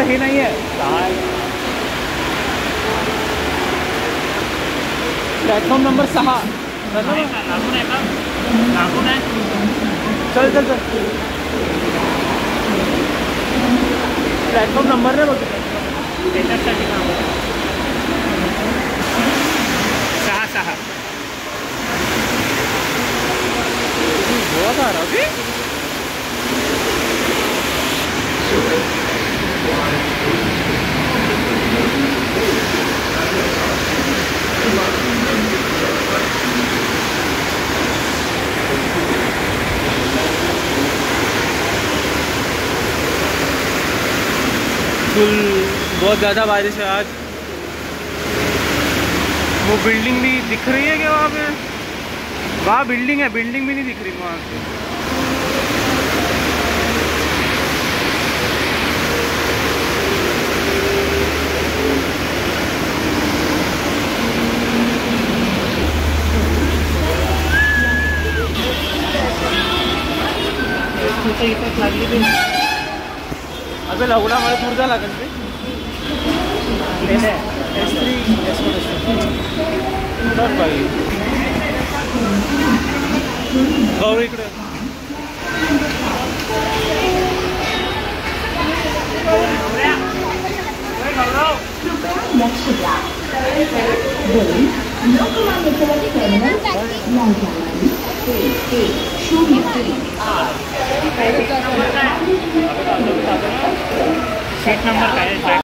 हे नाही आहे platform number सहा। चल चल चल चल। प्लॅटफॉर्म नंबर नाही बघ आहे. सहा सहा। बहुत आ फुल बहुत ज़्यादा बारिश है आज। वो बिल्डिंग भी दिख रही है क्या वहाँ पे? वहाँ बिल्डिंग है, बिल्डिंग भी नहीं दिख रही वहाँ से लागली ते अबे लवडा मला दूर जा लागेल ते गौर इकडे लोकमान्य टिळक टर्मिनल नौजवान एक एक शून्य तीन सीट नंबर का आहे